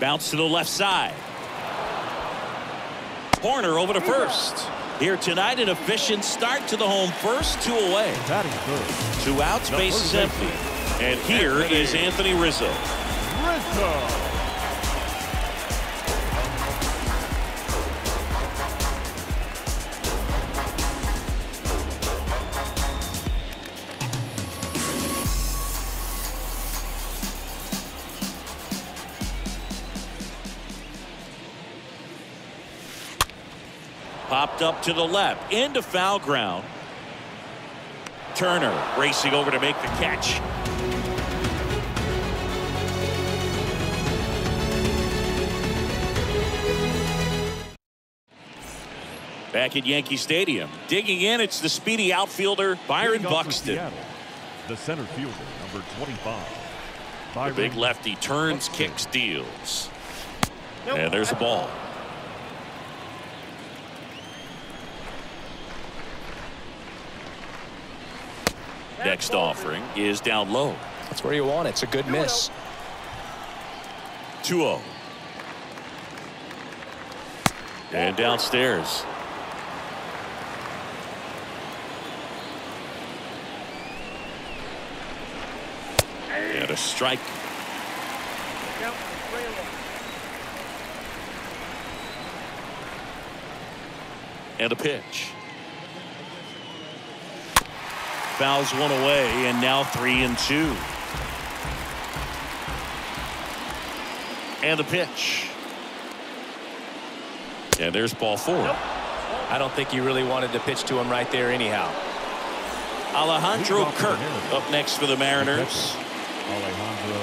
Bounce to the left side. Corner over to first. Here tonight, an efficient start to the home first, two away. Batting third. Two outs, bases empty. And here is Anthony Rizzo. Rizzo. Popped up to the left, into foul ground. Turner racing over to make the catch. Back at Yankee Stadium, digging in, it's the speedy outfielder Byron Buxton. Seattle, the center fielder, number 25. The big lefty turns, Buxton. kicks, deals. And there's a ball. Next offering is down low. That's where you want it. It's a good miss. 2-0. And downstairs. And a strike. And a pitch. Fouls one away and now three and two. And the pitch. And there's ball four. I don't think you really wanted to pitch to him right there anyhow. Alejandro Leadoff for the Kirk up next for the Mariners. Alejandro.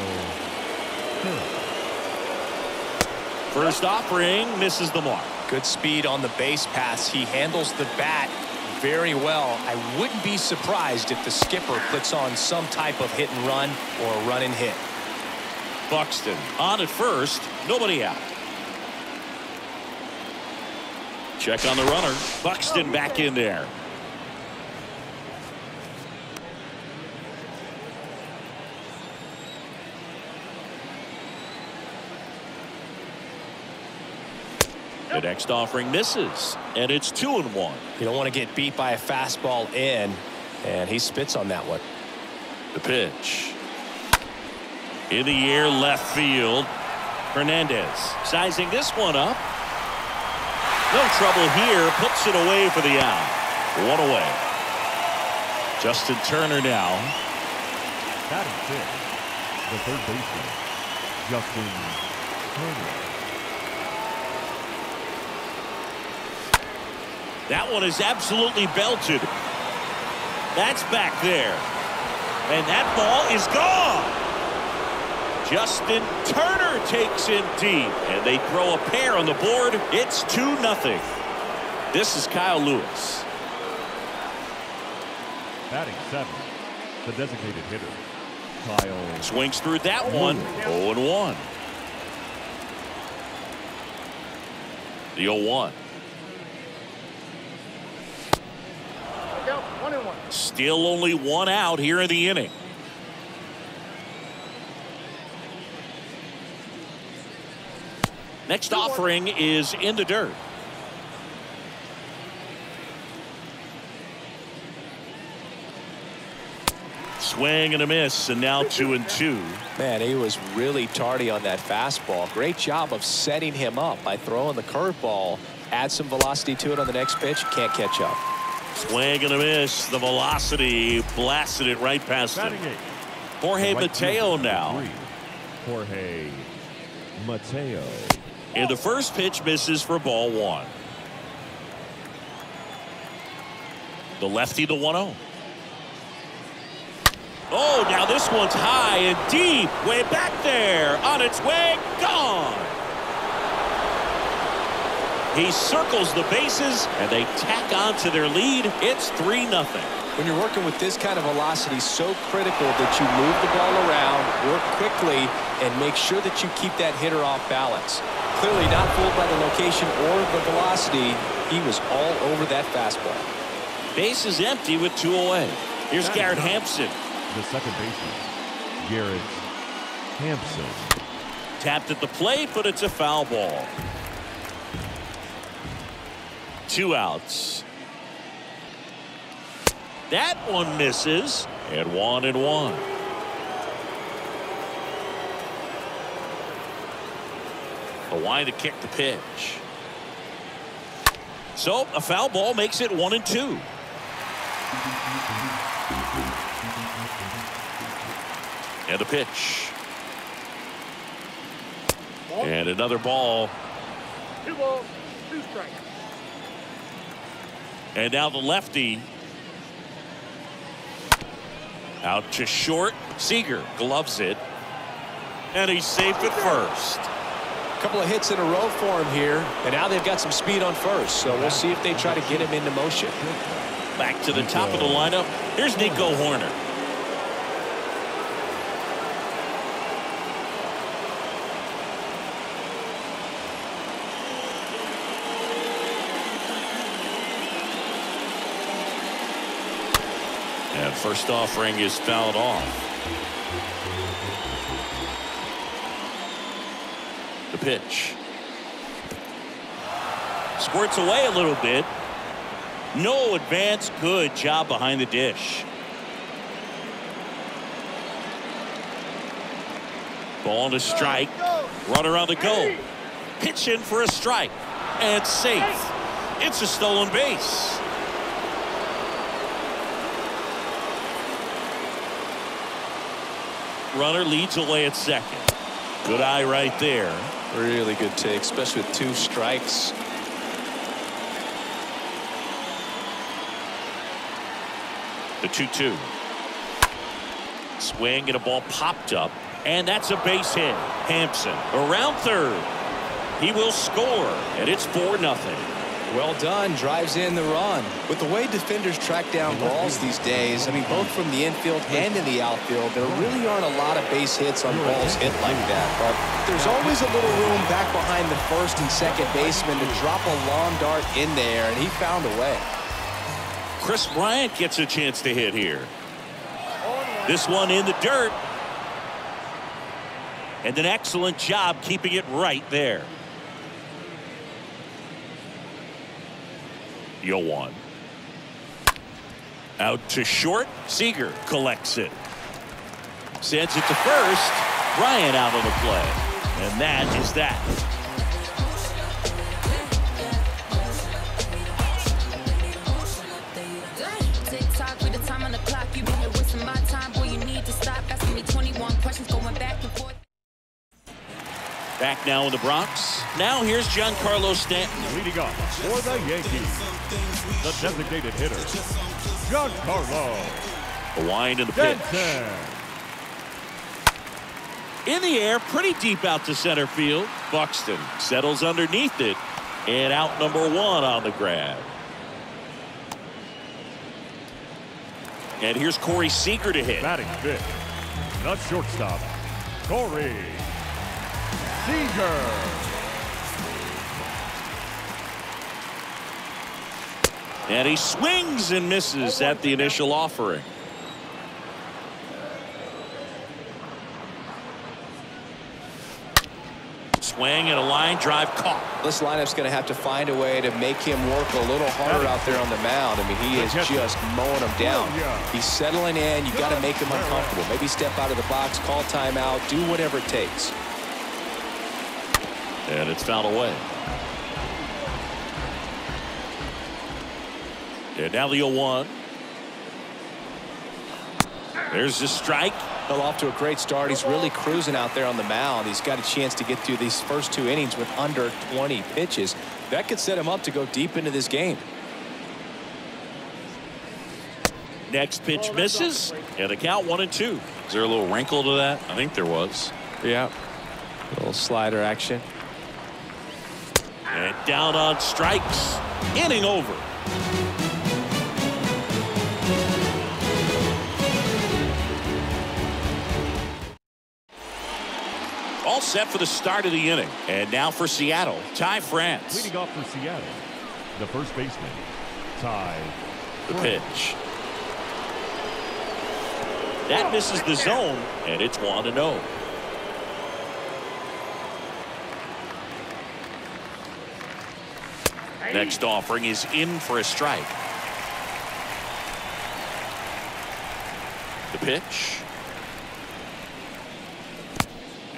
First offering misses the mark. Good speed on the base pass. He handles the bat very well. I wouldn't be surprised if the skipper puts on some type of hit and run or a run and hit. Buxton on at first, nobody out. Check on the runner. Buxton back in there. The next offering misses, and it's two and one. You don't want to get beat by a fastball in, and he spits on that one. The pitch. In the air, left field. Hernandez sizing this one up. No trouble here. Puts it away for the out. One away. Justin Turner now. Batting fifth. The third baseman. Justin Turner. That one is absolutely belted. That's back there. And that ball is gone. Justin Turner takes in deep. And they throw a pair on the board. It's 2-0. This is Kyle Lewis. Batting seven, the designated hitter, Kyle. Swings through that one, 0-1. The 0-1. Still only one out here in the inning. Next offering is in the dirt. Swing and a miss, and now two and two. Man, he was really tardy on that fastball. Great job of setting him up by throwing the curveball. Add some velocity to it on the next pitch. Can't catch up. Swing and a miss. The velocity blasted it right past him. Jorge right Mateo now. three. Jorge Mateo. And the first pitch misses for ball one. The lefty, the 1 0. Oh, now this one's high and deep. Way back there. On its way. Gone. He circles the bases and they tack on to their lead. It's 3 0. When you're working with this kind of velocity, so critical that you move the ball around, work quickly, and make sure that you keep that hitter off balance. Clearly not fooled by the location or the velocity. He was all over that fastball. Base is empty with two away. Here's Batting Garrett. Hampson. The second baseman. Garrett Hampson. Tapped at the plate, but it's a foul ball. Two outs. That one misses. And one and one. Hawaii to kick the pitch. So a foul ball makes it one and two. And a pitch. And another ball. Two balls, two strikes. And now the lefty. Out to short. Seager gloves it. And he's safe at first. A couple of hits in a row for him here, and now they've got some speed on first. So we'll see if they try to get him into motion. Back to the top of the lineup. Here's Nico Hoerner. First offering is fouled off. The pitch. Squirts away a little bit. No advance. Good job behind the dish. Ball to strike. Runner on the go. Pitch in for a strike. And safe. It's a stolen base. Runner leads away at second. Good eye right there. Really good take, especially with two strikes. The 2-2. Swing and a ball popped up. And that's a base hit. Hampson around third. He will score. And it's 4 nothing. Well done. Drives in the run. With the way defenders track down balls these days, I mean, both from the infield and in the outfield, there really aren't a lot of base hits on balls hit like that. But there's always a little room back behind the first and second baseman to drop a long dart in there, and he found a way. Kris Bryant gets a chance to hit here. This one in the dirt. And an excellent job keeping it right there. Yoan. Out to short. Seager collects it. Sends it to first. Bryant out of the play. And that is that. Tick-tock with the time on the clock. You been here wasting my time. Boy, you need to stop asking me 21 questions going back and forth. Back now in the Bronx. Now here's Giancarlo Stanton. Leading off for the Yankees, the designated hitter, Giancarlo A wind in the pitch. In the air, pretty deep out to center field. Buxton settles underneath it. And out number one on the grab. And here's Corey Seager to hit. Batting fifth, the shortstop, Corey Seager. And he swings and misses at the initial offering. Swing and a line drive caught. This lineup's going to have to find a way to make him work a little harder out there on the mound. I mean, he is just mowing them down. Oh, He's settling in. You got to make him uncomfortable. Maybe step out of the box, call timeout, do whatever it takes. And it's fouled away. And now the 0-1. There's the strike. Well, off to a great start. He's really cruising out there on the mound. He's got a chance to get through these first two innings with under 20 pitches. That could set him up to go deep into this game. Next pitch misses. And the count one and two. Is there a little wrinkle to that? I think there was. Yeah. A little slider action. And down on strikes. Inning over. set for the start of the inning. And now for Seattle, Ty France. Leading off for Seattle, the first baseman, Ty. The pitch. That misses the zone, and it's 1 to 0. Next offering is in for a strike. The pitch.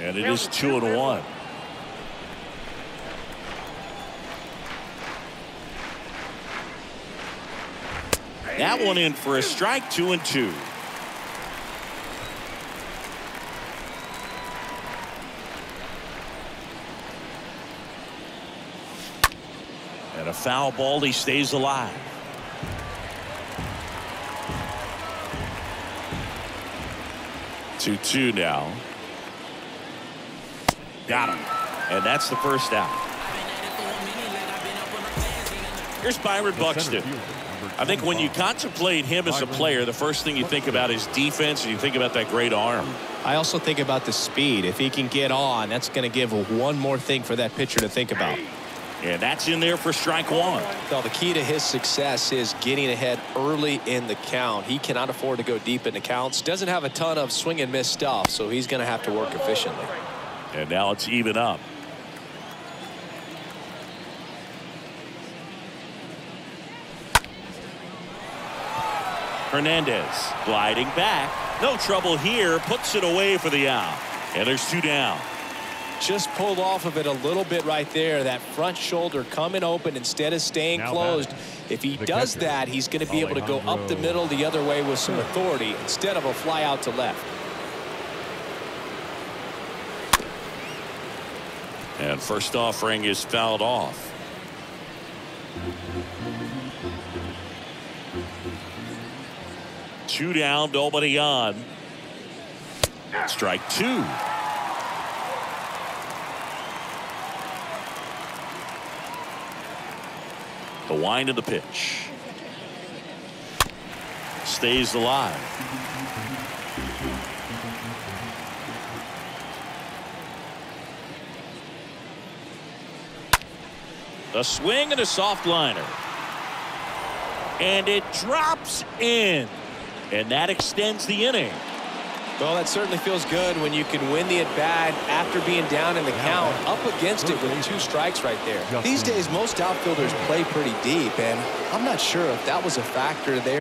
And it is two and one. That one in for a strike, two and two. And a foul ball, he stays alive. Two two now. Got him. And that's the first out. Here's Byron Buxton. I think when you contemplate him as a player, the first thing you think about is defense, and you think about that great arm. I also think about the speed. If he can get on, that's going to give one more thing for that pitcher to think about. And that's in there for strike one. Well, the key to his success is getting ahead early in the count. He cannot afford to go deep in the counts. Doesn't have a ton of swing and miss stuff, so he's going to have to work efficiently. And now it's even up. Hernandez gliding back. No trouble here. Puts it away for the out. And there's two down. Just pulled off of it a little bit right there. That front shoulder coming open instead of staying Now closed. batting, If he the does catcher, that, he's going to be able to go up the middle the other way with some authority instead of a fly out to left. First offering is fouled off. Two down, nobody on. Strike two. The wind of the pitch. Stays alive. A swing and a soft liner. And it drops in. And that extends the inning. Well, that certainly feels good when you can win the at-bat after being down in the count up against it with two strikes right there. These days, most outfielders play pretty deep, and I'm not sure if that was a factor there.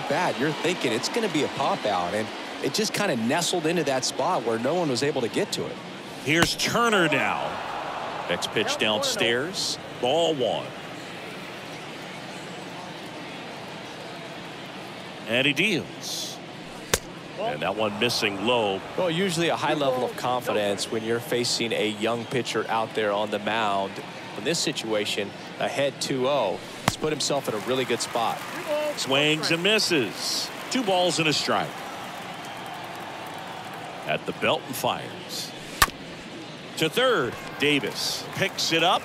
But off the bat, you're thinking it's going to be a pop out, and it just kind of nestled into that spot where no one was able to get to it. Here's Turner now. Next pitch downstairs. Ball one. And he deals. And that one missing low. Well, usually a high level of confidence when you're facing a young pitcher out there on the mound. In this situation, ahead 2-0, he's put himself in a really good spot. Swings and misses. Two balls and a strike. At the belt and fires. To third, Davis picks it up.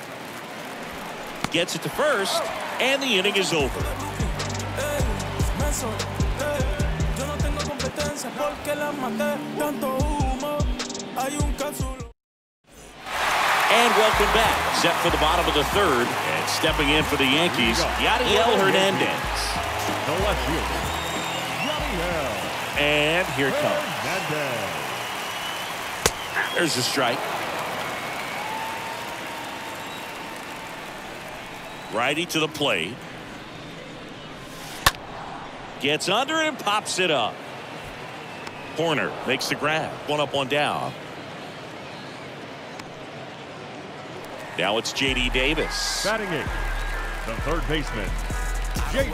Gets it to first. And the inning is over. And welcome back. Set for the bottom of the third. And stepping in for the Yankees, Yadiel Hernandez. The left Yadiel And here it comes. There's a strike. Righty to the plate. Gets under and pops it up. Hoerner makes the grab. One up, one down. Now it's J.D. Davis. Batting eight, the third baseman, J.D.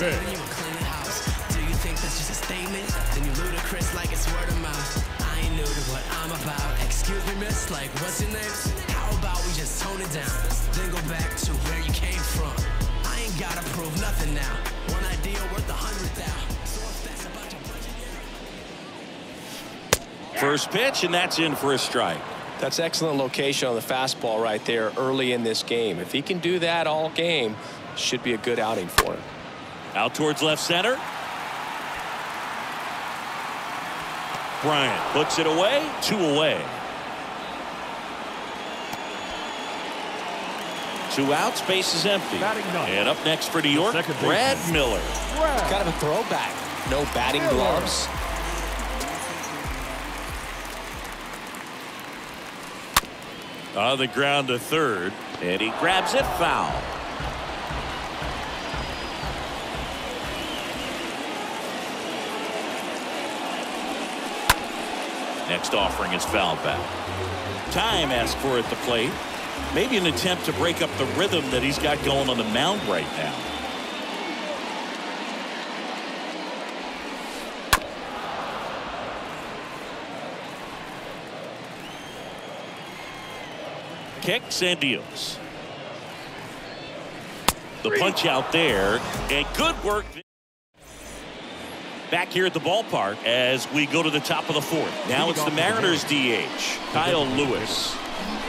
Davis. Do you think that's just a statement? Then you ludicrous like it's word of mouth. I ain't new to what I'm about. Excuse me, miss, like what's your name? How about we just tone it down? Then go back to where you came from. I ain't gotta prove nothing now. One idea worth a hundred thou. So if that's about your budget, First pitch, and that's in for a strike. That's excellent location on the fastball right there early in this game. If he can do that all game, should be a good outing for him. Out towards left center. Bryant puts it away. Two away. Two outs. Base is empty. Batting. And up next for New York, second baseman. Brad Miller. Kind of a throwback. no batting gloves. On the ground to third, and he grabs it foul. Next offering is foul back. Time asked for it to plate. Maybe an attempt to break up the rhythm that he's got going on the mound right now. Kicks and deals. The punch out there, and good work. Back here at the ballpark as we go to the top of the fourth. Now it's the Mariners DH, Kyle Lewis.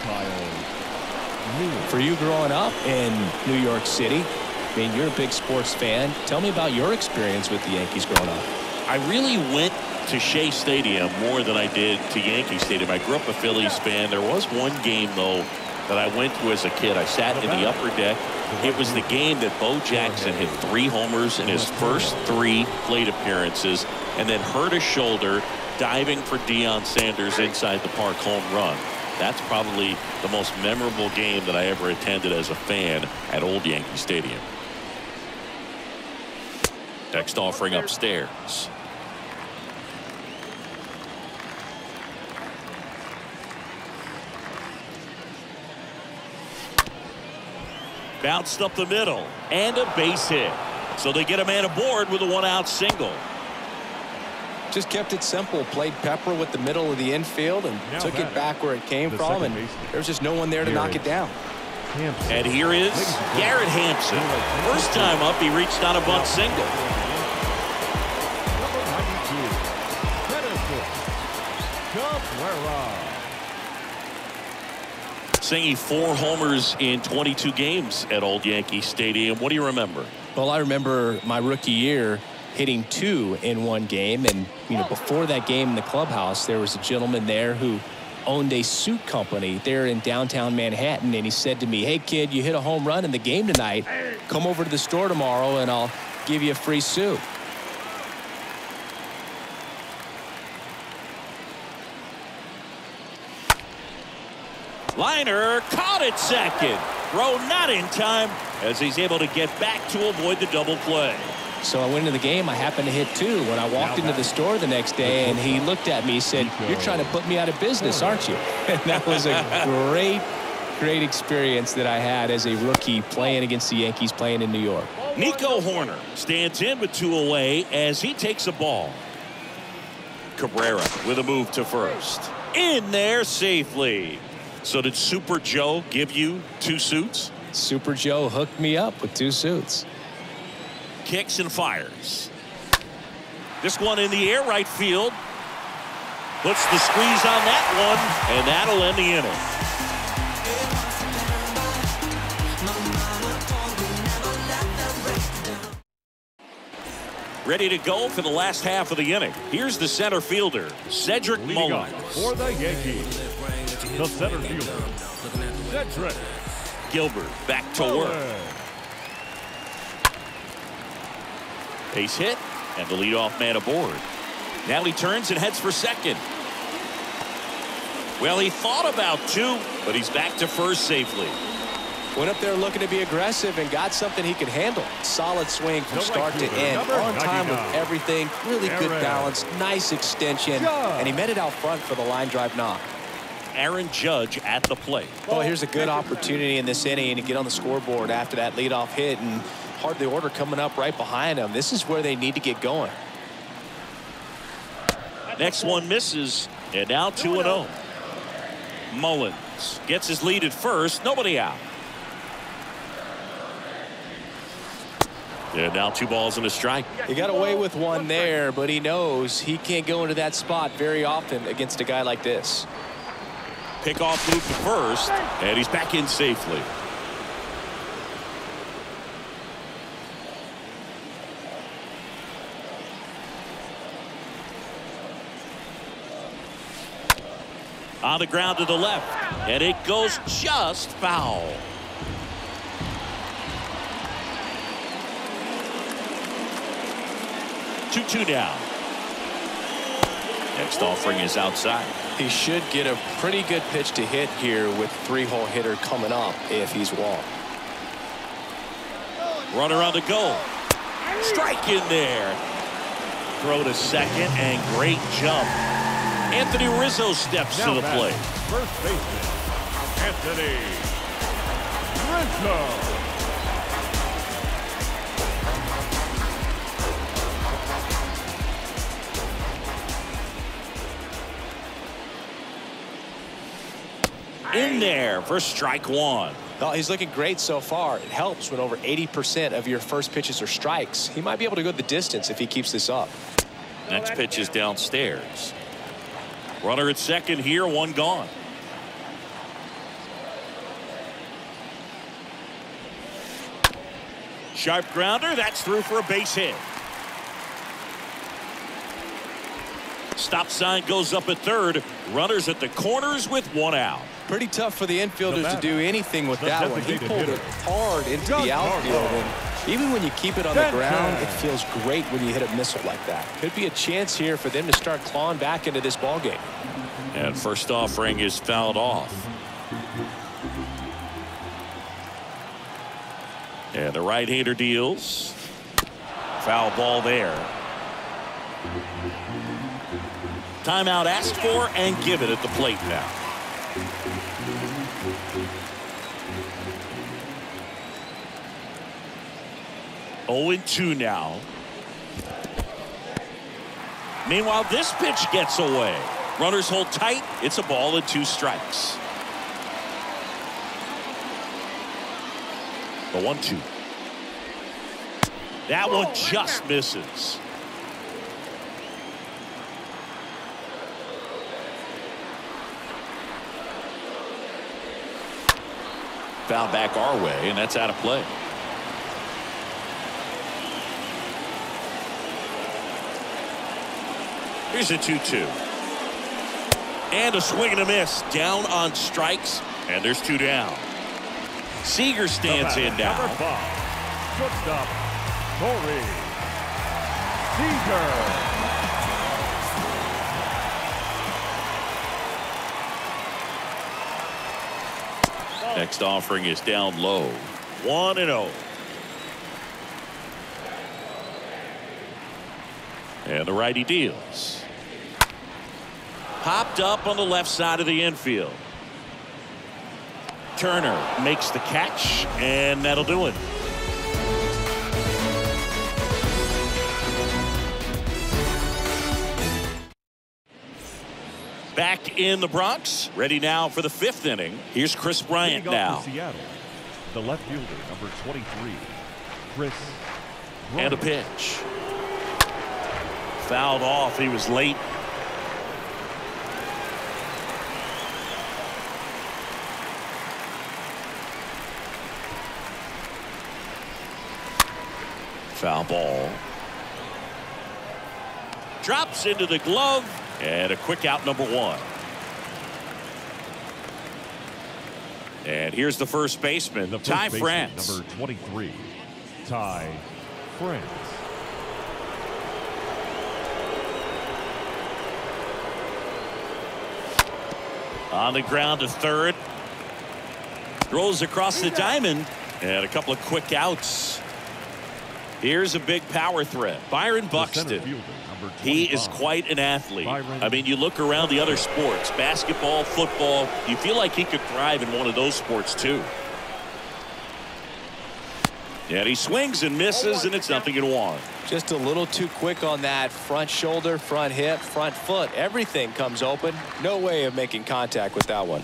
Kyle Lewis. For you growing up in New York City, I mean, you're a big sports fan. Tell me about your experience with the Yankees growing up. I really went to Shea Stadium more than I did to Yankee Stadium. I grew up a Phillies fan. There was one game, though, that I went to as a kid. I sat in the upper deck. It was the game that Bo Jackson hit three homers in his first three plate appearances and then hurt his shoulder diving for Deion Sanders inside the park home run. That's probably the most memorable game that I ever attended as a fan at Old Yankee Stadium. Next offering upstairs. Bounced up the middle and a base hit. So they get a man aboard with a one out single. Just kept it simple. Played Pepper with the middle of the infield and Now took it back. back where it came from. And baseman. there's just no one there to knock it down. Hampson. And here is Garrett Hampson. First time up, he reached on a bunt single. Number 92. Genesis Cabrera. Singing four homers in 22 games at Old Yankee Stadium. What do you remember? Well, I remember my rookie year hitting two in one game. And, you know, before that game in the clubhouse, there was a gentleman there who owned a suit company there in downtown Manhattan. And he said to me, hey, kid, you hit a home run in the game tonight. Come over to the store tomorrow and I'll give you a free suit. Liner caught it second. Throw not in time as he's able to get back to avoid the double play. So I went into the game. I happened to hit two. When I walked into the store the next day, and he looked at me, said, "You're trying to put me out of business, aren't you?" And that was a great, great experience that I had as a rookie playing against the Yankees, playing in New York. Nico Hoerner stands in with two away as he takes a ball. Cabrera with a move to first. In there safely. So did Super Joe give you two suits? Super Joe hooked me up with two suits. Kicks and fires. This one in the air right field. Puts the squeeze on that one, and that'll end the inning. Ready to go for the last half of the inning. Here's the center fielder, Cedric Leading Mullins. for the Yankees. The center fielder. Cedric Gilbert back to work. Mullins. Base hit, and the leadoff man aboard. Now he turns and heads for second. Well, he thought about two, but he's back to first safely. Went up there looking to be aggressive and got something he could handle. Solid swing from start to end. On time with everything. Really good balance. Nice extension. And he met it out front for the line drive knock. Aaron Judge at the plate. Well, here's a good opportunity in this inning to get on the scoreboard after that leadoff hit and hard the order coming up right behind him. This is where they need to get going. Next one misses, and now 2 0. Mullins gets his lead at first, nobody out. And now two balls and a strike. He got away with one there, but he knows he can't go into that spot very often against a guy like this. Pickoff move to first, and he's back in safely. On the ground to the left, and it goes just foul. 2-2 now. Next offering is outside. He should get a pretty good pitch to hit here with three-hole hitter coming up if he's walked. Runner on the goal. Strike in there. Throw to second and great jump. Anthony Rizzo steps Now to the plate. First baseman, Anthony Rizzo. In there for strike one. Well, he's looking great so far. It helps when over 80% of your first pitches are strikes. He might be able to go the distance if he keeps this up. Next pitch is downstairs. Runner at second here, one gone. Sharp grounder, that's through for a base hit. Stop sign goes up at third. Runners at the corners with one out. Pretty tough for the infielders to do anything with the that one. He pulled hitter, it hard into the outfield. And even when you keep it on the Stanton. ground, it feels great when you hit a missile like that. Could be a chance here for them to start clawing back into this ball game. And first offering is fouled off. And the right-hander deals. Foul ball there. Timeout asked for and given at the plate now. Oh and 2 now. Meanwhile, this pitch gets away. Runners hold tight. It's a ball and two strikes. The one two. That one just misses. Foul back our way, and that's out of play. Here's a 2-2. And a swing and a miss. Down on strikes. And there's two down. Seager stands in Number now. five, shortstop, Corey Seager. Next offering is down low. 1 and 0. And the righty deals. Popped up on the left side of the infield. Turner makes the catch, and that'll do it. Back in the Bronx, ready now for the fifth inning. Here's Kris Bryant now. Seattle, the left fielder, number 23, Kris And a pitch. Fouled off. He was late. Foul ball. Drops into the glove. And a quick out number one. And here's the first baseman, The first Ty baseman, France. number 23, Ty France. On the ground to third. Throws across the diamond. And a couple of quick outs. Here's a big power threat. Byron Buxton. He is quite an athlete. I mean, you look around the other sports, basketball, football, you feel like he could thrive in one of those sports too. And he swings and misses, and it's nothing in one. Just a little too quick on that front shoulder, front hip, front foot. Everything comes open. No way of making contact with that one.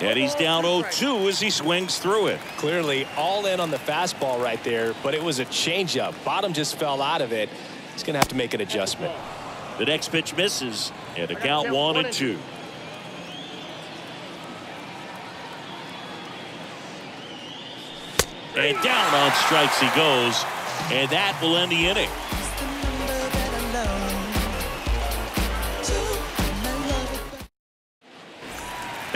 And he's down 0-2 as he swings through it. Clearly all in on the fastball right there, but it was a changeup. Bottom just fell out of it. He's going to have to make an adjustment. The next pitch misses, and a count one and two. And down on strikes he goes, and that will end the inning.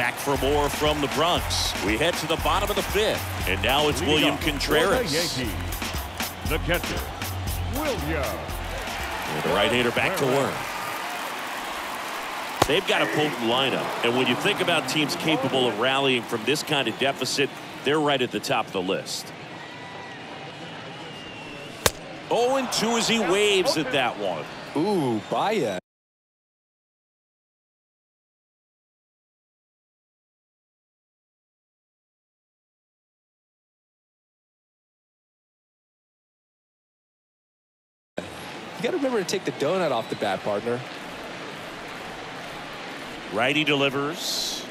Back for more from the Bronx. We head to the bottom of the fifth, and now it's Leading William off for the Contreras. Yankees, the catcher, William And the right-hander back to work. They've got a potent lineup. And when you think about teams capable of rallying from this kind of deficit, they're right at the top of the list. 0-2 as he waves at that one. Ooh, Baya. Got to remember to take the donut off the bat, partner. Righty delivers.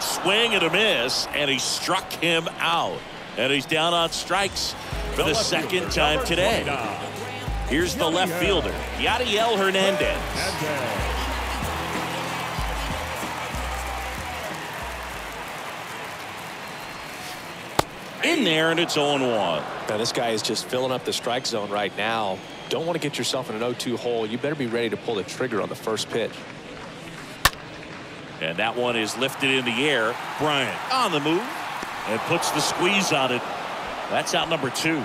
Swing and a miss, and he struck him out. And he's down on strikes for the second time today. Here's the left fielder, Yadiel Hernandez. In there, and it's 0-1. Now, this guy is just filling up the strike zone right now. Don't want to get yourself in an 0-2 hole. You better be ready to pull the trigger on the first pitch. And that one is lifted in the air. Bryant on the move and puts the squeeze on it. That's out number two.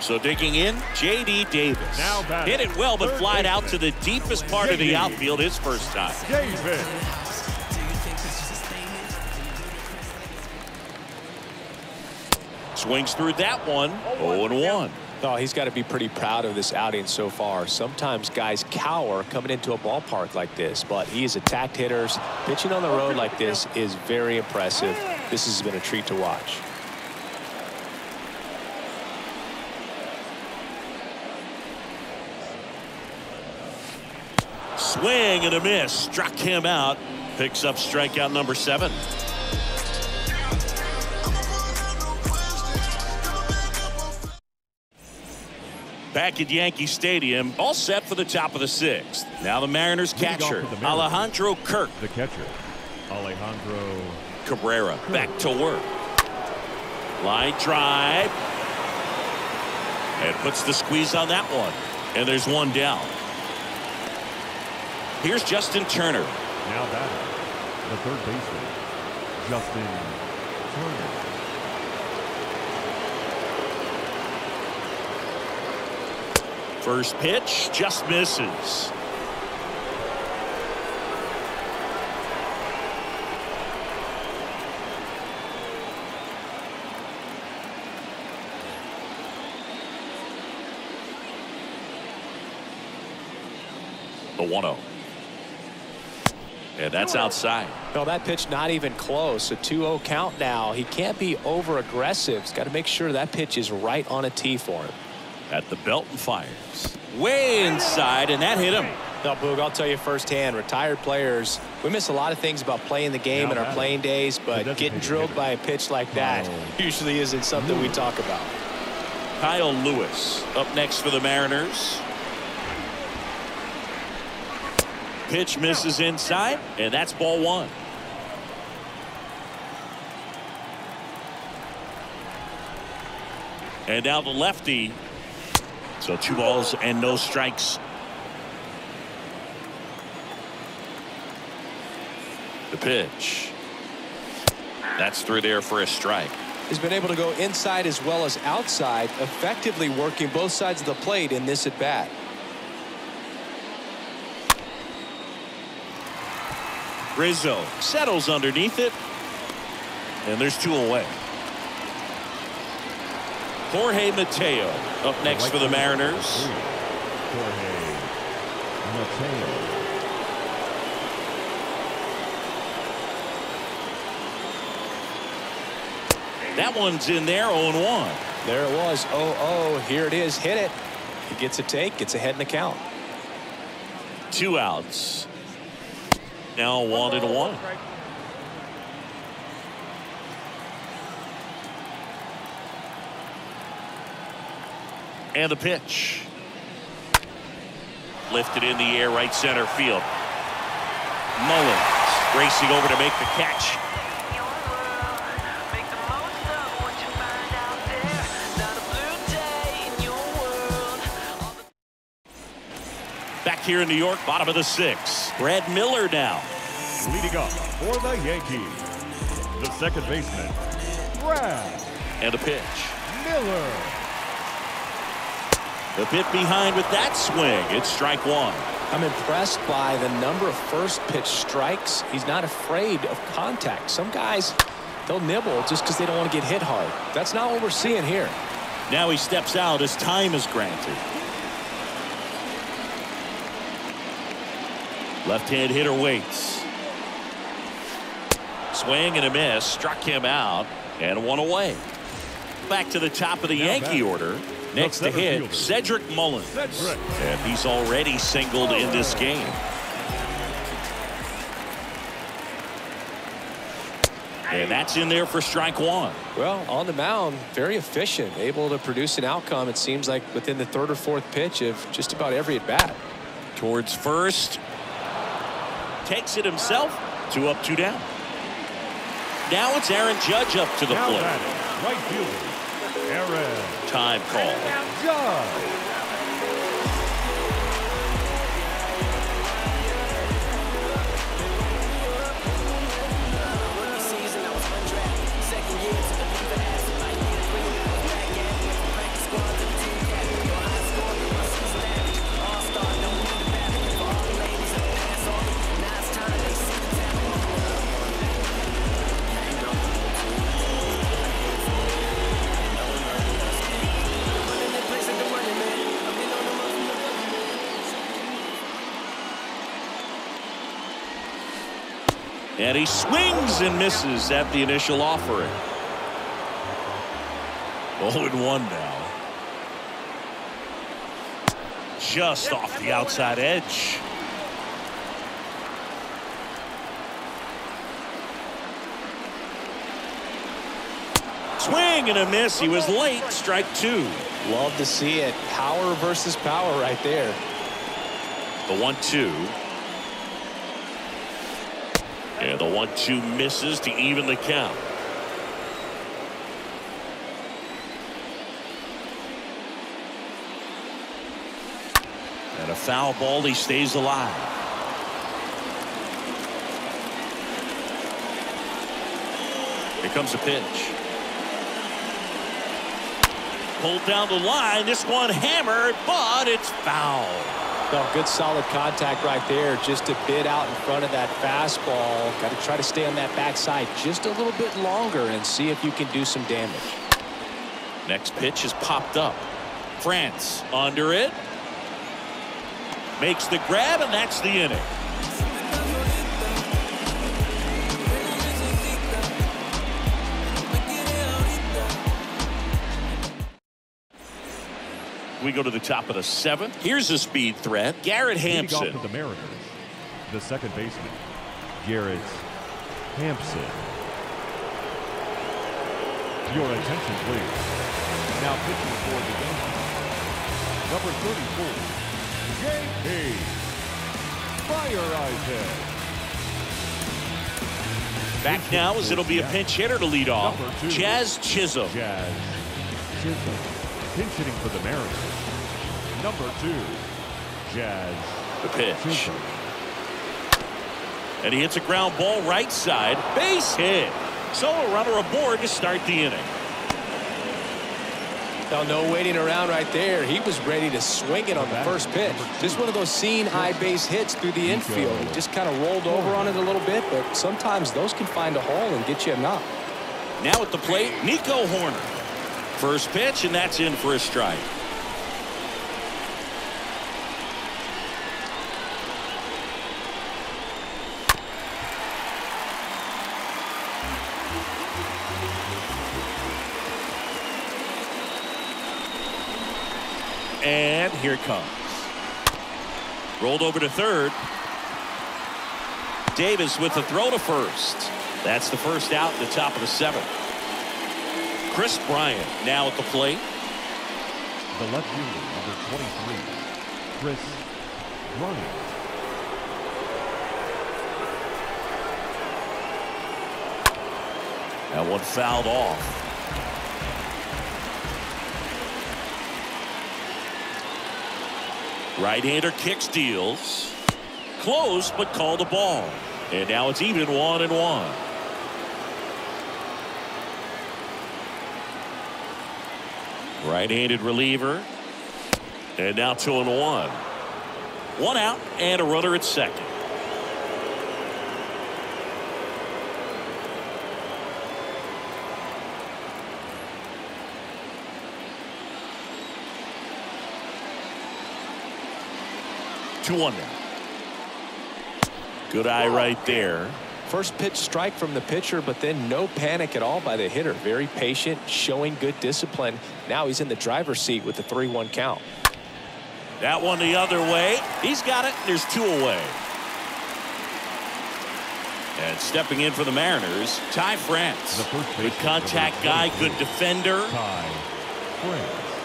So digging in, J.D. Davis. Now batting. Hit it well, but Third flied out to the deepest part of the outfield his first time. Davis. Swings through that one. 0 and 1. Oh, he's got to be pretty proud of this outing so far. Sometimes guys cower coming into a ballpark like this, but he has attacked hitters. Pitching on the road like this is very impressive. This has been a treat to watch. Swing and a miss. Struck him out. Picks up strikeout number seven. Back at Yankee Stadium, all set for the top of the sixth. Now the Mariners catcher, the Mariners. Alejandro Kirk The catcher, Alejandro. Cabrera back to work. Line drive. And puts the squeeze on that one. And there's one down. Here's Justin Turner. Now batting. The third baseman, Justin Turner. First pitch just misses. The 1-0. And that's outside. No, that pitch not even close. A 2-0 count now. He can't be over aggressive. He's got to make sure that pitch is right on a tee for him. At the belt and fires. Way inside, and that hit him. No, Boog, I'll tell you firsthand, retired players, we miss a lot of things about playing the game in our playing days, but getting drilled by a pitch like that Oh. usually isn't something we talk about. Kyle Lewis up next for the Mariners. Pitch misses inside, and that's ball one. And now the lefty. So two balls and no strikes. The pitch. That's through there for a strike. He's been able to go inside as well as outside, effectively working both sides of the plate in this at bat. Rizzo settles underneath it. And there's two away. Jorge Mateo up next for the Mariners. Jorge Mateo. That one's in there 0-1. There it was. Oh, oh, here it is. Hit it. He gets a take, gets ahead in the count. Two outs. Now one and one. And the pitch. Lifted in the air right center field. Mullins racing over to make the catch. Back here in New York, bottom of the sixth. Brad Miller now. Leading off for the Yankees, the second baseman, Brad And a pitch. Miller. A bit behind with that swing. It's strike one. I'm impressed by the number of first pitch strikes. He's not afraid of contact. Some guys, they'll nibble just because they don't want to get hit hard. That's not what we're seeing here. Now he steps out as time is granted. Left-hand hitter waits. Swing and a miss. Struck him out. And one away. Back to the top of the Yankee order. Next to center hit. Cedric Mullins. And he's already singled in this game. And that's in there for strike one. Well, on the mound, very efficient, able to produce an outcome, it seems like within the third or fourth pitch of just about every at bat. Towards first. Takes it himself. Two up, two down. Now it's Aaron Judge up to the Now plate. Right fielder. Aaron Time call. And he swings and misses at the initial offering. 0-1 now. Just off the outside edge. Swing and a miss. He was late. Strike two. Love to see it. Power versus power right there. The one two. And the one two misses to even the count. And a foul ball. He stays alive. Here comes a pitch. Pulled down the line. This one hammered, but it's foul. No, good solid contact right there. Just a bit out in front of that fastball. Got to try to stay on that backside just a little bit longer and see if you can do some damage. Next pitch is popped up. France under it. Makes the grab, and that's the inning. Go to the top of the seventh. Here's a speed threat. Garrett Leading off Hampson. the Mariners. The second baseman. Garrett Hampson. Your attention, please. Now pitching for the Yankees. Number 34, J.P. Fire Isaac. Back now as it'll be a pinch hitter to lead off. Two. Jazz Chisholm. Jazz Chisholm. Pinch hitting for the Mariners. Number two, Jazz The pitch. And he hits a ground ball right side. Base hit. So a runner aboard to start the inning. Now, no waiting around right there. He was ready to swing it on the first pitch. Just one of those seen high base hits through the infield. He just kind of rolled over on it a little bit, but sometimes those can find a hole and get you a knock. Now at the plate, Nico Hoerner. First pitch, and that's in for a strike. And here it comes. Rolled over to third. Davis with the throw to first. That's the first out in the top of the seventh. Kris Bryant now at the plate. The left fielder, number 23, Kris Bryant. That one fouled off. Right-hander kicks, deals. Close, but called a ball. And now it's even one and one. Right-handed reliever. And now two and one. One out and a runner at second. Two one now. Good eye right there. First pitch strike from the pitcher, but then no panic at all by the hitter. Very patient, showing good discipline. Now he's in the driver's seat with the 3-1 count. That one the other way. He's got it. There's two away. And stepping in for the Mariners, Ty France. Good contact guy, good defender. Ty France.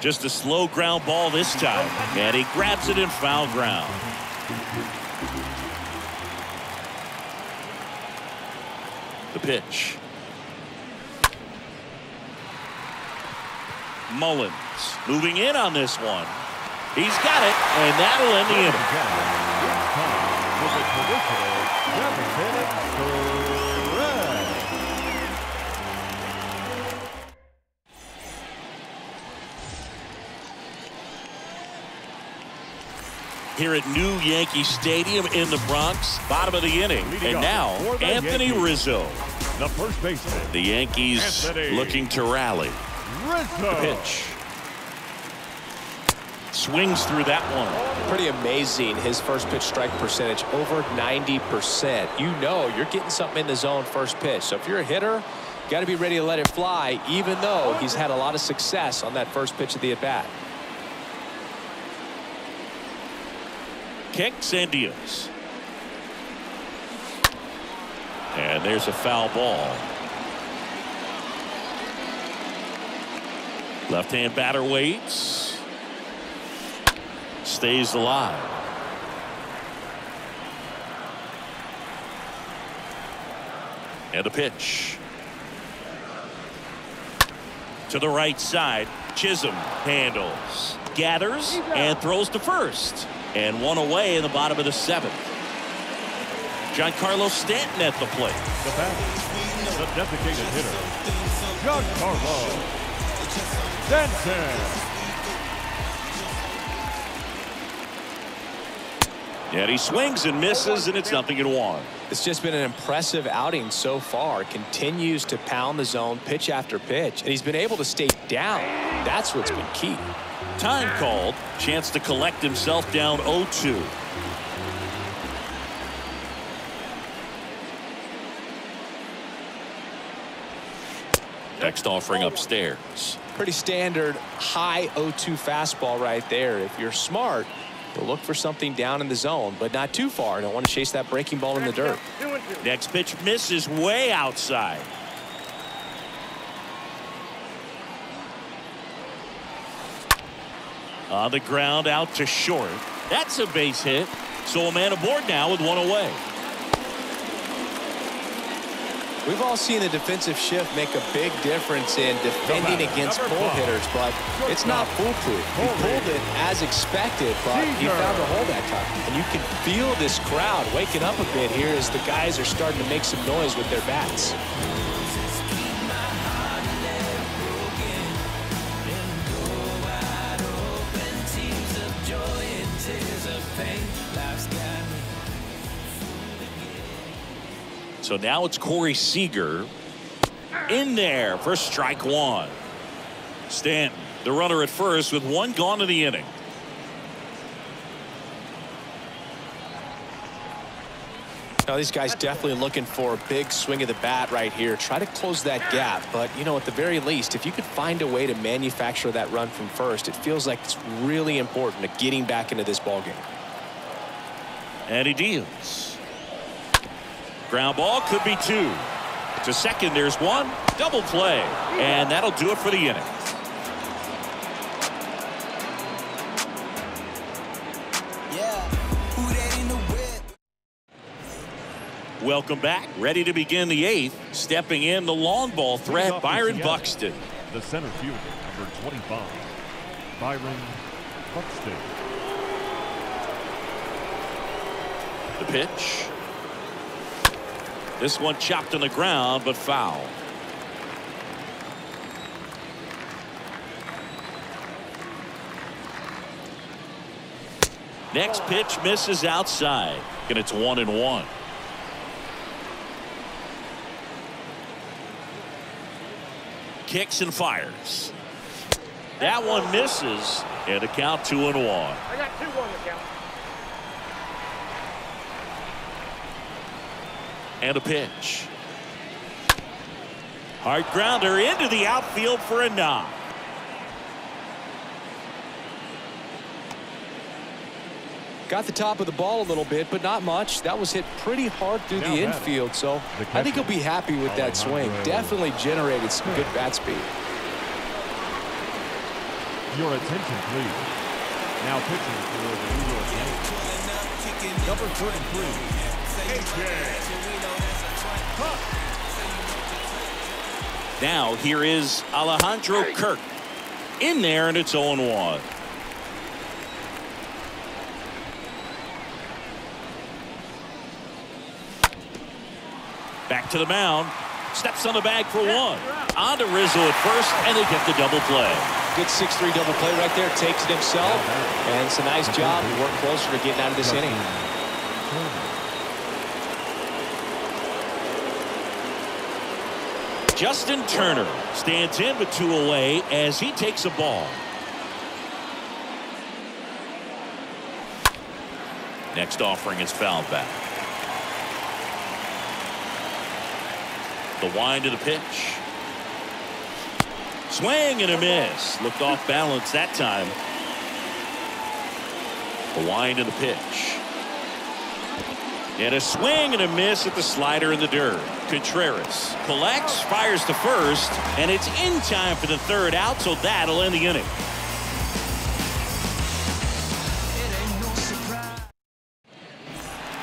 Just a slow ground ball this time. And he grabs it in foul ground. The pitch. Mullins moving in on this one. He's got it, and that'll end the inning. Here at New Yankee Stadium in the Bronx. Bottom of the inning. Leading And now, off for the Anthony Yankees. Rizzo. The first baseman, The Yankees Anthony. looking to rally. Rizzo. Pitch. Swings through that one. Pretty amazing his first pitch strike percentage over 90%. You know you're getting something in the zone first pitch. So if you're a hitter, got to be ready to let it fly even though he's had a lot of success on that first pitch of the at Kicks and deals. And there's a foul ball. Left-hand batter waits. Stays alive. And a pitch. To the right side. Chisholm handles. Gathers and throws to first. And one away in the bottom of the seventh. Giancarlo Stanton at the plate. The batter, the designated hitter, Giancarlo Stanton. And he swings and misses, and it's nothing in one. It's just been an impressive outing so far. Continues to pound the zone pitch after pitch, and he's been able to stay down. That's what's been key. Time called. Chance to collect himself down 0-2. Next offering upstairs. Pretty standard high 0-2 fastball right there. If you're smart, you'll look for something down in the zone, but not too far. Don't want to chase that breaking ball in the dirt. Two and two. Next pitch misses way outside. On the ground out to short. That's a base hit. So a man aboard now with one away. We've all seen the defensive shift make a big difference in defending against number pull five. hitters, but it's not foolproof. He pulled it as expected, but he found a hole that time. And you can feel this crowd waking up a bit here as the guys are starting to make some noise with their bats. So now it's Corey Seager in there for strike one. Stanton, the runner at first with one gone in the inning. Now these guys definitely looking for a big swing of the bat right here. Try to close that gap, but you know at the very least, if you could find a way to manufacture that run from first, it feels like it's really important to getting back into this ball game. And he deals. Ground ball could be two. To second, there's one. Double play. And that'll do it for the inning. Welcome back. Ready to begin the eighth. Stepping in the long ball threat, Byron. Buxton. The center fielder, number 25, Byron Buxton. The pitch. This one chopped on the ground, but foul. Next pitch misses outside, and it's one and one. Kicks and fires. That one misses, and a count two and one. I got two on the count. And a pitch. Hard grounder into the outfield for a knock. Got the top of the ball a little bit, but not much. That was hit pretty hard through Now the infield, so the I think he'll be happy with that swing. Definitely generated some good bat speed. Your attention, please. Now pitching for the New York Yankees. Number 33, Now here is Alejandro Kirk. In there, and it's 0 1. Back to the mound. Steps on the bag for one. On to Rizzo at first, and they get the double play. Good 6-3 double play right there. Takes it himself, and it's a nice job. He worked closer to getting out of this inning. Justin Turner stands in with two away as he takes a ball. Next offering is fouled back. The wind to the pitch. Swing and a miss. Looked off balance that time. The wind to the pitch. And a swing and a miss at the slider in the dirt. Contreras collects, fires to first, and it's in time for the third out, so that'll end the inning.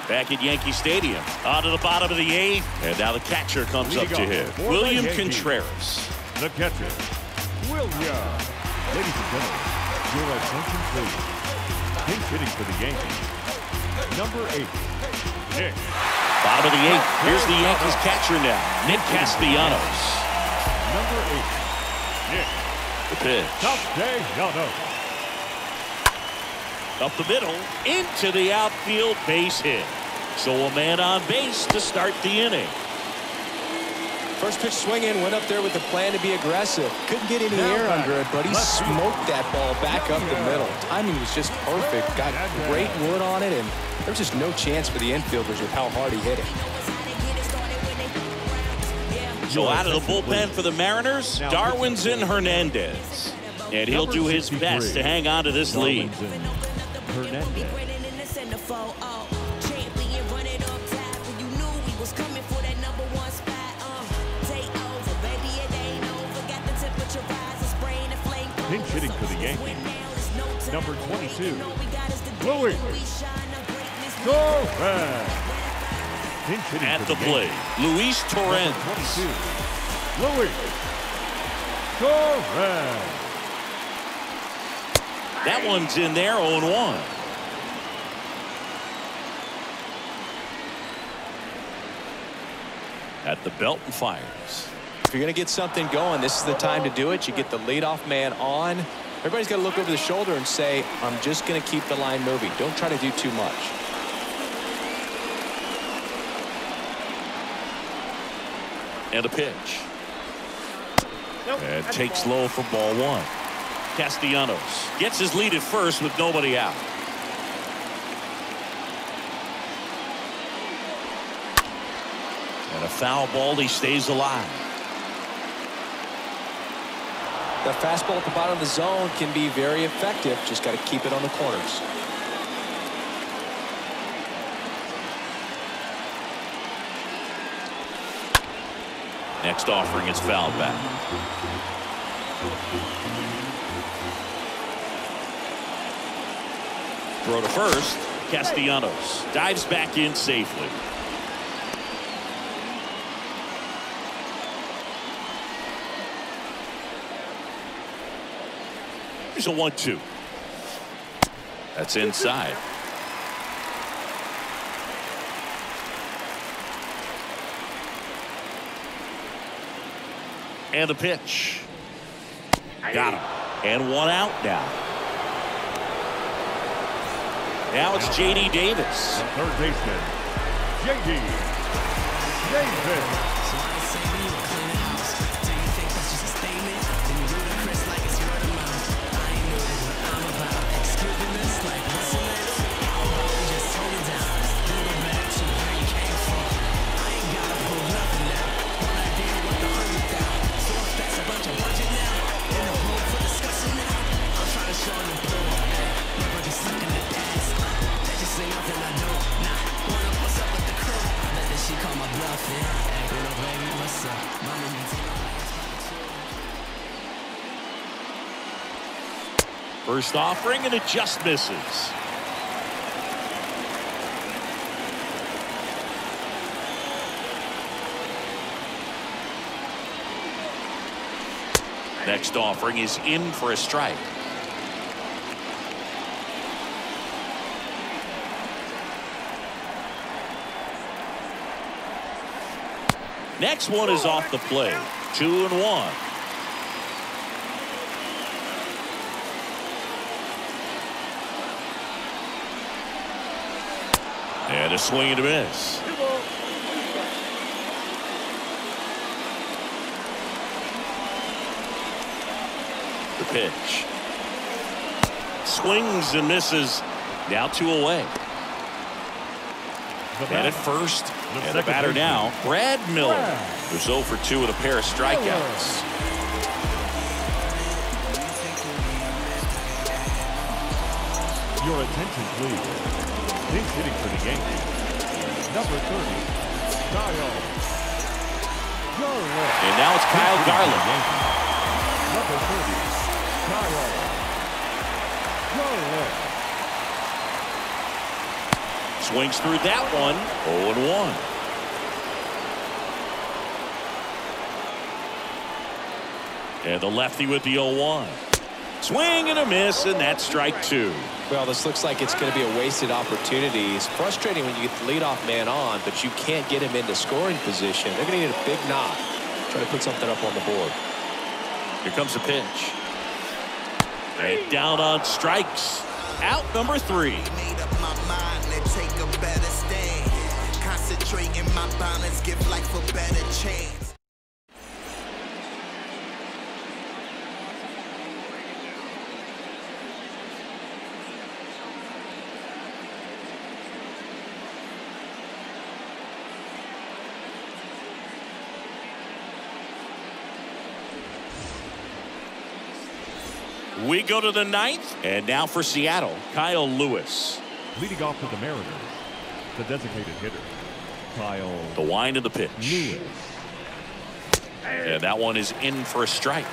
Back at Yankee Stadium, Out to the bottom of the eighth, and now the catcher comes up to hit. William Contreras. The catcher, William. Ladies and gentlemen, your attention, please. Pinch hitting for the Yankees. Number 8, Nick. Bottom of the eighth. Here's the Yankees catcher now, Nick Castellanos. Number 8, Nick. The pitch. Castellanos. Up the middle, into the outfield base hit. So a man on base to start the inning. First pitch swing in, went up there with the plan to be aggressive. Couldn't get any air under it, but he smoked that ball back up the middle. Timing was just perfect. Got great wood on it, and there was just no chance for the infielders with how hard he hit it. So out of the bullpen for the Mariners, Darwin's in Hernandez. And he'll do his best to hang on to this lead. Hernandez. Hitting for the Yankees. Number 22, Luis Torrens. Pinch hitting At the the plate, Yankees. Luis Number Torrens. 22, Luis Torrens. That one's in there 0-1. At the belt and fires. If you're going to get something going, this is the time to do it. You get the leadoff man on. Everybody's got to look over the shoulder and say, I'm just going to keep the line moving. Don't try to do too much. And a pitch. Nope, And takes ball. low for ball one. Castellanos gets his lead at first with nobody out. And a foul ball, he stays alive. That fastball at the bottom of the zone can be very effective. Just got to keep it on the corners. Next offering is fouled back. Throw to first. Castellanos dives back in safely. Here's a one-two. That's inside. And the pitch. Got him. And one out now. Now it's J.D. Davis. The third baseman, J.D. Davis. First offering and it just misses. Next offering is in for a strike. Next one is off the plate. Two and one. And a swing and a miss. The pitch. Swings and misses. Now two away. And at first, The and the batter baseman. now, Brad Miller. Brad. Who's 0 for 2 with a pair of strikeouts. Your attention, please. Pinch hitting for the Yankees. Number 30, Kyle Garland. And now it's Kyle Pinch hitting for the Garland. Number 30, Kyle Garland. Swings through that one. 0 and 1. And the lefty with the 0-1. Swing and a miss, and that's strike two. Well, this looks like it's going to be a wasted opportunity. It's frustrating when you get the leadoff man on, but you can't get him into scoring position. They're going to need a big knock. Try to put something up on the board. Here comes the pitch. And down on strikes. Out number three. Made up my mind to take a better stand. Concentrating my balance, give life a better chance. We go to the ninth. And now for Seattle, Kyle Lewis. Leading off for the Mariners, the designated hitter, Kyle The wind of the pitch. Lewis. And that one is in for a strike.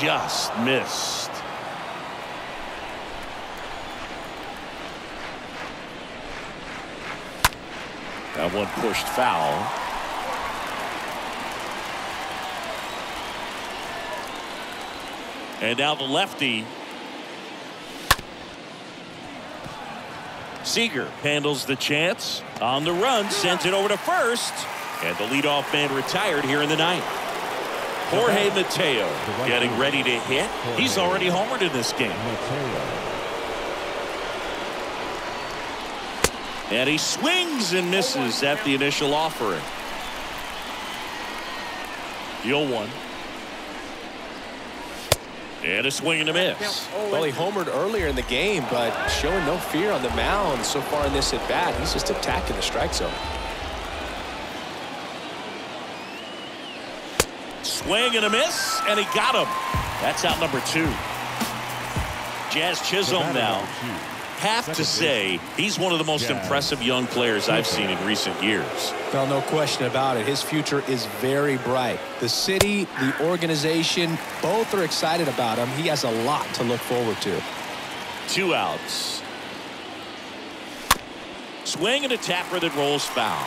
Just missed. That one pushed foul. And now the lefty Seager handles the chance on the run, sends it over to first, and the leadoff man retired here in the ninth. Jorge Mateo getting ready to hit. He's already homered in this game. And he swings and misses at the initial offering. The 0-1. And a swing and a miss. Well, he homered earlier in the game, but showing no fear on the mound so far in this at bat. He's just attacking the strike zone. Swing and a miss, and he got him. That's out number two. Jazz The Chisholm batter, now. Number two, Have to say, he's one of the most Yeah. impressive young players I've seen in recent years. Well, no question about it. His future is very bright. The city, the organization, both are excited about him. He has a lot to look forward to. Two outs. Swing and a tapper that rolls foul.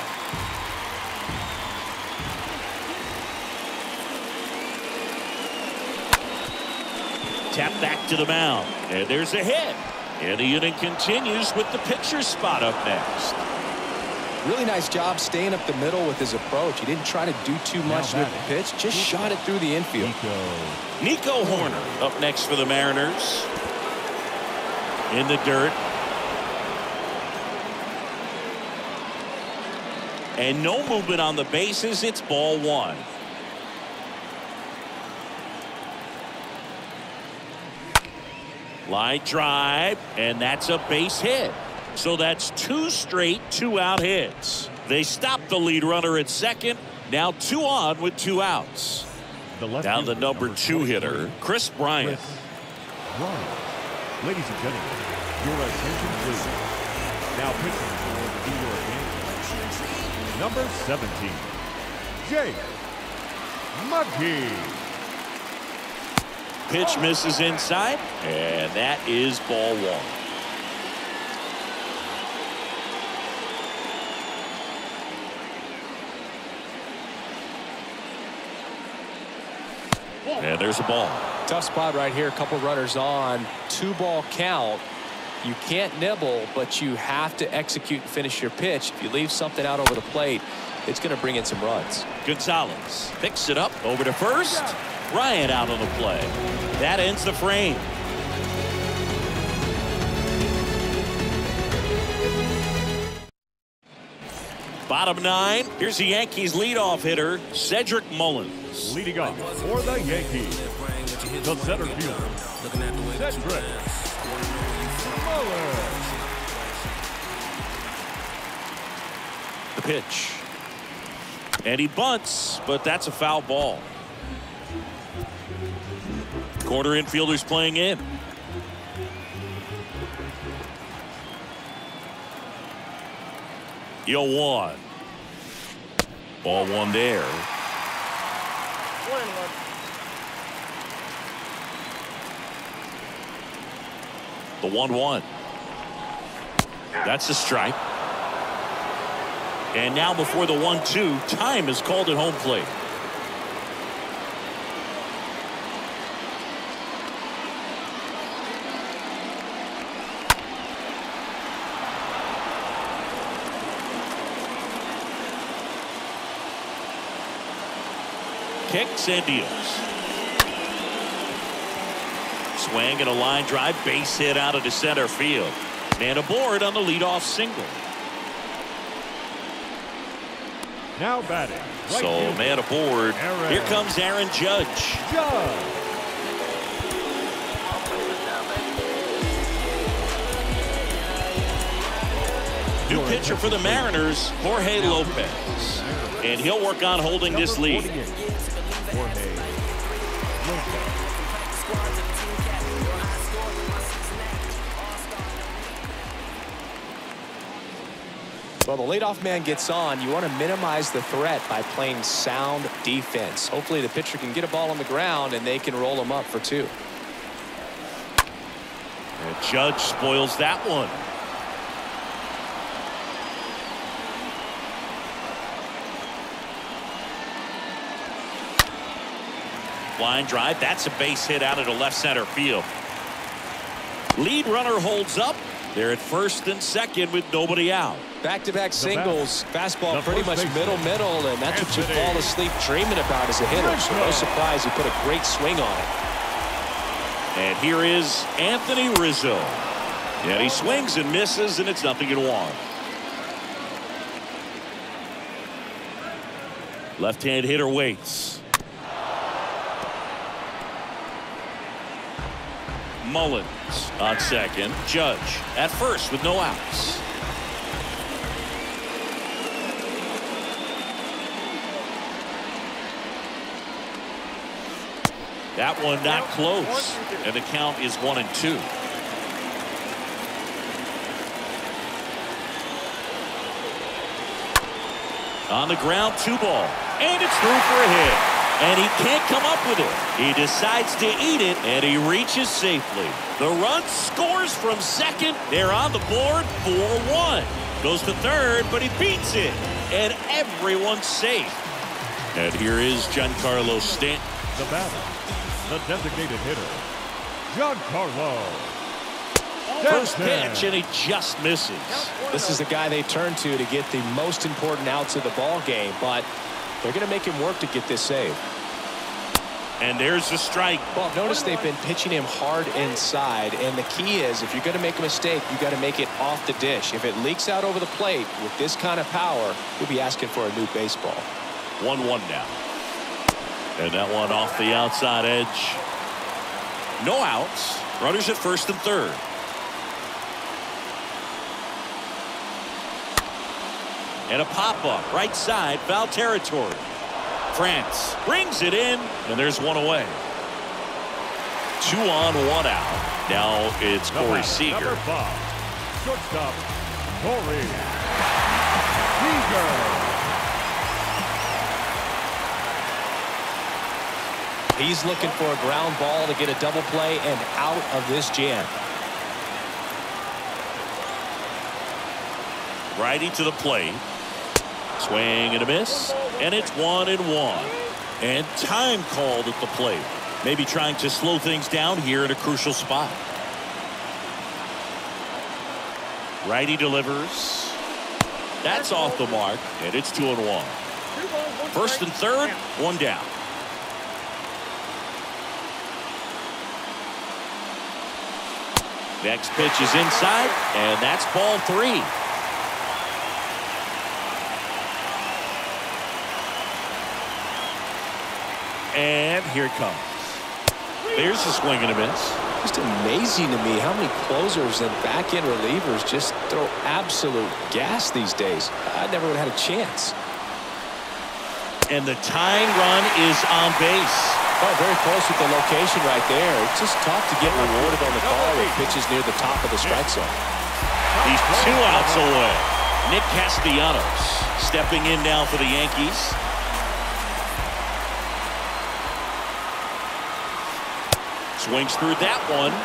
Tap back to the mound. And there's a hit. And the inning continues with the pitcher spot up next. Really nice job staying up the middle with his approach. He didn't try to do too much with the pitch, just shot it through the infield. Nico. Nico Hoerner up next for the Mariners. In the dirt. And no movement on the bases. It's ball one. Line drive, and that's a base hit. So that's two straight two-out hits. They stop the lead runner at second. Now two on with two outs. The Now the fielder, number two hitter, Kris Bryant. Kris Bryant. Ladies and gentlemen, your attention please. Now pitching for the New York Yankees. Number 17, Jake McGee. Pitch misses inside, and that is ball one. And there's a ball. Tough spot right here. A couple runners on. Two ball count. You can't nibble, but you have to execute and finish your pitch. If you leave something out over the plate, it's going to bring in some runs. Gonzalez picks it up over to first. Bryant out on the play. That ends the frame. Bottom nine. Here's the Yankees leadoff hitter, Cedric Mullins. Leading off for the Yankees, the center fielder, Cedric Mullins. The pitch. And he bunts, but that's a foul ball. Corner infielders playing in. Yo one. Ball one there. One one. The 1 1. That's a strike. And now before the 1 2, time is called at home plate. Kicks and deals. Swing and a line drive, base hit out of the center field. And aboard on the leadoff single. Now batting. Right so fielder, man aboard. Aaron. Here comes Aaron Judge. Judge. New pitcher for the Mariners, Jorge Lopez. And he'll work on holding this lead. Well, the leadoff man gets on. You want to minimize the threat by playing sound defense. Hopefully the pitcher can get a ball on the ground and they can roll him up for two. And Judge spoils that one. Line drive. That's a base hit out of the left center field. Lead runner holds up. They're at first and second with nobody out. Back-to-back singles, fastball the pretty much middle middle, and that's what you fall asleep dreaming about as a hitter. So no surprise he put a great swing on it. And here is Anthony Rizzo. And he swings and misses, and it's nothing in one. Left-hand hitter waits. Mullins on second. Judge at first with no outs. That one not close. And the count is one and two. On the ground, two ball. And it's through for a hit. And he can't come up with it. He decides to eat it, and he reaches safely. The run scores from second. They're on the board 4-1. Goes to third, but he beats it. And everyone's safe. And here is Giancarlo Stanton. The batter, the designated hitter, Giancarlo First pitch, and he just misses. This is the guy they turn to to get the most important outs of the ball game, but they're going to make him work to get this save. And there's the strike. Well, notice they've been pitching him hard inside, and the key is if you're going to make a mistake, you got to make it off the dish. If it leaks out over the plate with this kind of power, you'll be asking for a new baseball. 1 1 now. And that one off the outside edge. No outs. Runners at first and third. And a pop up right side foul territory. France brings it in and there's one away. Two on one out. Now it's Corey batter, Seager. Number five, shortstop, Corey Seager. He's looking for a ground ball to get a double play and out of this jam. Righty to the plate. Swing and a miss. And it's one and one. And time called at the plate. Maybe trying to slow things down here at a crucial spot. Righty delivers. That's off the mark. And it's two and one. First and third, one down. Next pitch is inside, and that's ball three. And here it comes. There's a swing and a miss. Just amazing to me how many closers and back end relievers just throw absolute gas these days. I never would have had a chance. And the tying run is on base. Oh, very close with the location right there. It's just tough to get rewarded on the call with pitches near the top of the strike zone. He's two outs away. Nick Castellanos stepping in now for the Yankees. Swings through that one.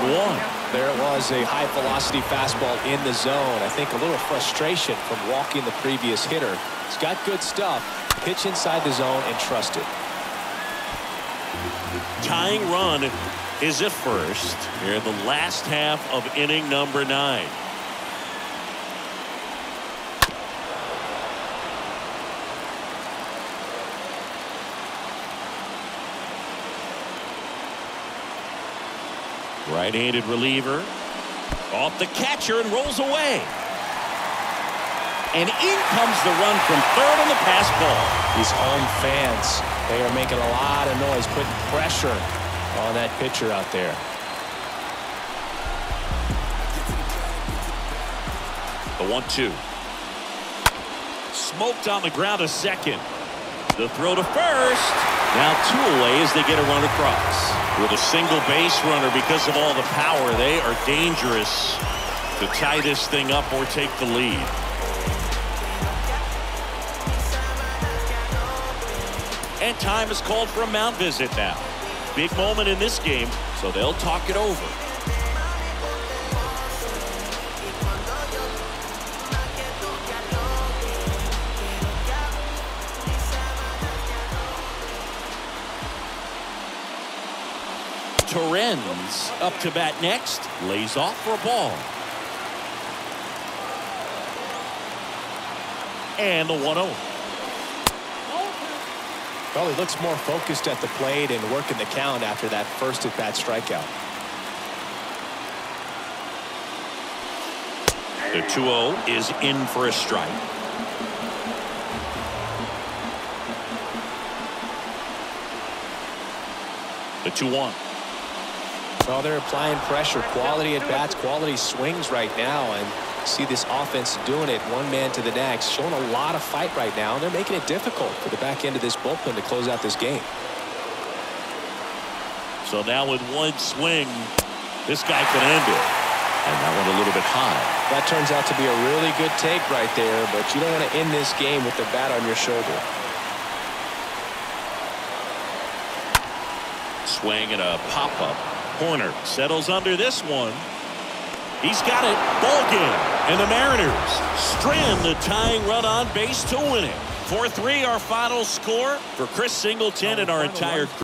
0-1. There it was, a high velocity fastball in the zone. I think a little frustration from walking the previous hitter. He's got good stuff. Pitch inside the zone and trust it. Tying run is at first here in the last half of inning number nine. Right-handed reliever off the catcher and rolls away. And in comes the run from third on the pass ball. These home fans, they are making a lot of noise, putting pressure on that pitcher out there. The one-two. Smoked on the ground a second. The throw to first. Now two away as they get a run across. With a single base runner because of all the power, they are dangerous to tie this thing up or take the lead. And time is called for a mound visit now. Big moment in this game, so they'll talk it over. Torrens up to bat next. Lays off for a ball. And the 1-0. Well, he looks more focused at the plate and working the count after that first at bat strikeout. The 2-0 is in for a strike. The 2-1. Well, they're applying pressure, quality at bats, quality swings right now, and see this offense doing it one man to the next, showing a lot of fight right now, and they're making it difficult for the back end of this bullpen to close out this game. So now with one swing, this guy can end it. And that one a little bit high. That turns out to be a really good take right there, but you don't want to end this game with the bat on your shoulder. Swing and a pop-up. Hoerner settles under this one. He's got it. Ball game. And the Mariners strand the tying run on base to win it. 4-3 our final score for Chris Singleton and our entire crew.